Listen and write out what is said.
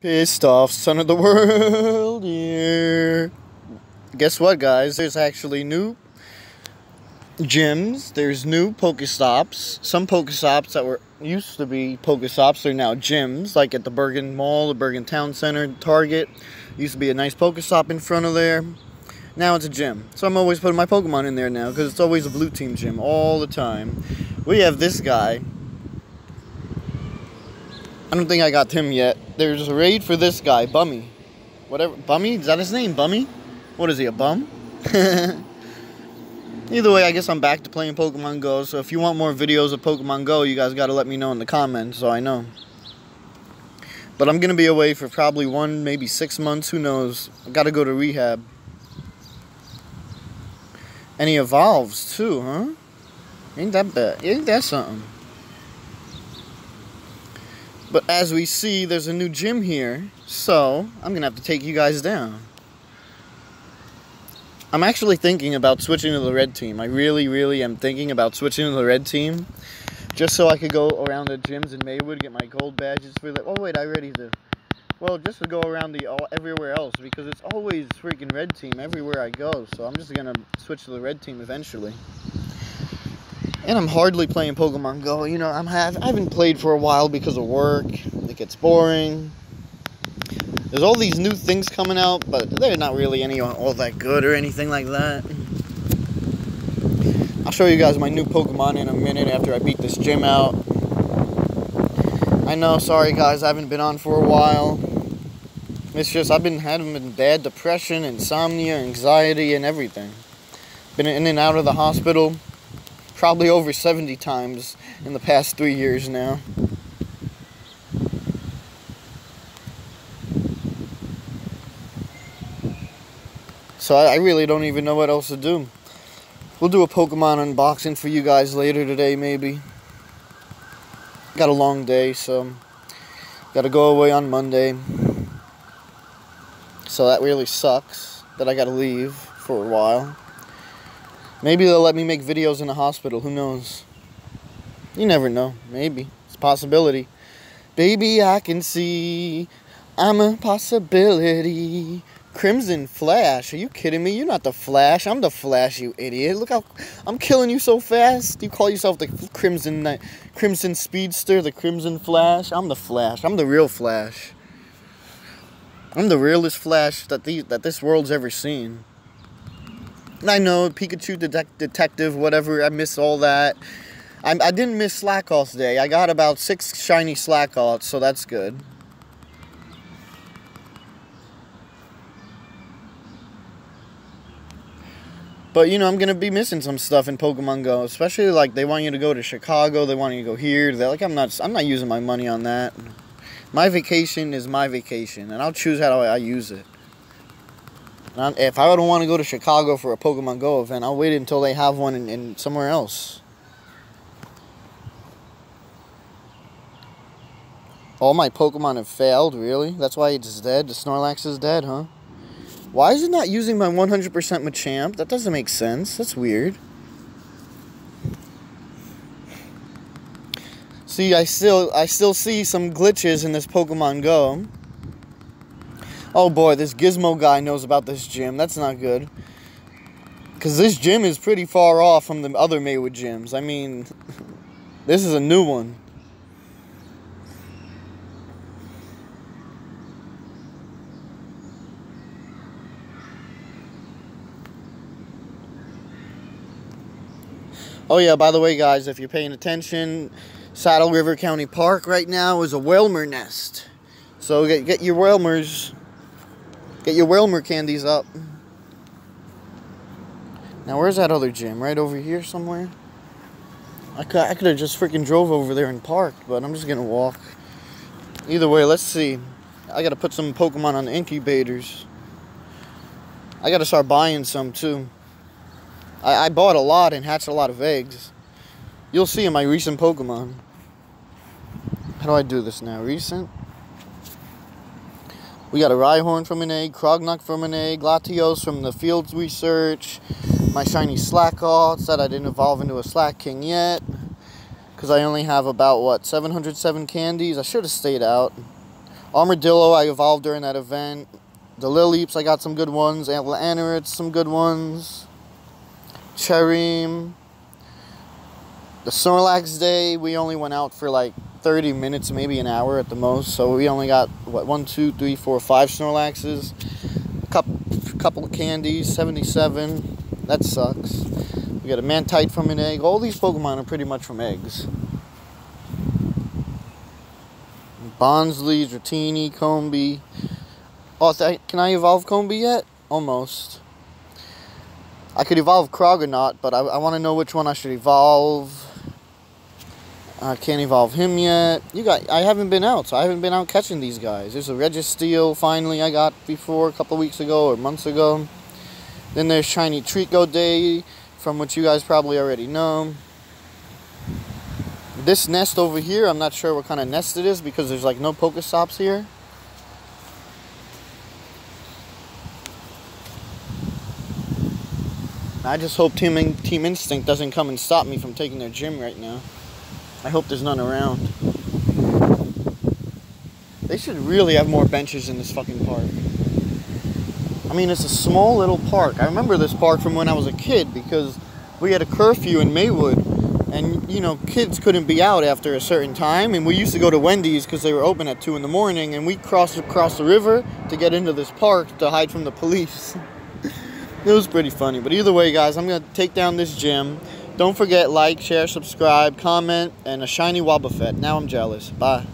Pissed off son of the world here. Guess what, guys? There's actually new gyms. There's new Pokestops. Some Pokestops that were used to be Pokestops are now gyms, like at the Bergen Mall, the Bergen Town Center, Target. Used to be a nice Pokestop in front of there. Now it's a gym. So I'm always putting my Pokemon in there now because it's always a blue team gym all the time. We have this guy I don't think I got him yet. There's a raid for this guy, Bummy. Whatever. Bummy? Is that his name? Bummy? What is he, a bum? Either way, I guess I'm back to playing Pokemon Go. So if you want more videos of Pokemon Go, you guys got to let me know in the comments so I know. But I'm to be away for probably one, maybe six months. Who knows? I got to go to rehab. And he evolves too, huh? Ain't that bad? Ain't that something? But as we see, there's a new gym here, so I'm going to have to take you guys down. I'm actually thinking about switching to the red team. I really, really am thinking about switching to the red team. Just so I could go around the gyms in Maywood, get my gold badges for the... Oh, wait, I already do. Well, just to go around the all, everywhere else, because it's always freaking red team everywhere I go. So I'm just going to switch to the red team eventually. And I'm hardly playing Pokemon Go. You know, I'm have I haven't played for a while because of work. It gets boring. There's all these new things coming out, but they're not really any all that good or anything like that. I'll show you guys my new Pokemon in a minute after I beat this gym out. I know, sorry guys, I haven't been on for a while. It's just I've been having bad depression, insomnia, anxiety, and everything. Been in and out of the hospital probably over 70 times in the past three years now. So I, really don't even know what else to do. We'll do a Pokemon unboxing for you guys later today, maybe. Got a long day, so got to go away on Monday. So that really sucks that I got to leave for a while. Maybe they'll let me make videos in the hospital. Who knows? You never know. Maybe. It's a possibility. Baby, I can see I'm a possibility. Crimson Flash. Are you kidding me? You're not the Flash. I'm the Flash, you idiot. Look how I'm killing you so fast. You call yourself the Crimson Crimson Speedster, the Crimson Flash. I'm the Flash. I'm the real Flash. I'm the realest Flash that the that this world's ever seen. I know Pikachu detective, whatever. I miss all that. I, I didn't miss Slakoth's day. I got about six shiny Slakoths, so that's good. But you know, I'm gonna be missing some stuff in Pokemon Go, especially like they want you to go to Chicago, they want you to go here. They're like, I'm not, I'm not using my money on that. My vacation is my vacation, and I'll choose how I use it. If I don't want to go to Chicago for a Pokemon Go event, I'll wait until they have one in, in somewhere else. All my Pokemon have failed, really? That's why it's dead? The Snorlax is dead, huh? Why is it not using my 100% Machamp? That doesn't make sense. That's weird. See, I still I still see some glitches in this Pokemon Go. Oh boy, this Gizmo guy knows about this gym. That's not good. Because this gym is pretty far off from the other Maywood gyms. I mean, this is a new one. Oh yeah, by the way guys, if you're paying attention, Saddle River County Park right now is a Wailmer nest. So get, get your Wailmers Get your Wailmer candies up. Now, where's that other gym? Right over here somewhere? I could, I could have just freaking drove over there and parked, but I'm just going to walk. Either way, let's see. I got to put some Pokemon on the incubators. I got to start buying some, too. I, I bought a lot and hatched a lot of eggs. You'll see in my recent Pokemon. How do I do this now? Recent? We got a Rhyhorn from an egg, Croagunk from an egg, Latios from the fields research, my shiny Slakoths that I didn't evolve into a Slaking yet. Because I only have about, what, 707 candies? I should have stayed out. Armadillo, I evolved during that event. The Lileeps, I got some good ones. Antlerites, some good ones. Cherrim. The Snorlax day, we only went out for like 30 minutes, maybe an hour at the most. So we only got, what, one, two, three, four, five Snorlaxes. A couple, couple of candies, 77. That sucks. We got a Mantyke from an egg. All these Pokemon are pretty much from eggs. Bonsly, Dratini, Combee. Oh, can I evolve Combee yet? Almost. I could evolve Croagunk, but I, I want to know which one I should evolve. I can't evolve him yet. You got, I haven't been out, so I haven't been out catching these guys. There's a Registeel finally I got before a couple weeks ago or months ago. Then there's Shiny Treecko Day, from which you guys probably already know. This nest over here, I'm not sure what kind of nest it is because there's like no Pokestops here. I just hope Team, Team Instinct doesn't come and stop me from taking their gym right now. I hope there's none around. They should really have more benches in this fucking park. I mean, it's a small little park. I remember this park from when I was a kid because we had a curfew in Maywood and you know kids couldn't be out after a certain time and we used to go to wendy's because they were open at 2 in the morning and we crossed across the river to get into this park to hide from the police it was pretty funny but either way guys i'm gonna take down this gym don't forget like share subscribe comment and a shiny wobbuffet. Now i'm jealous. Bye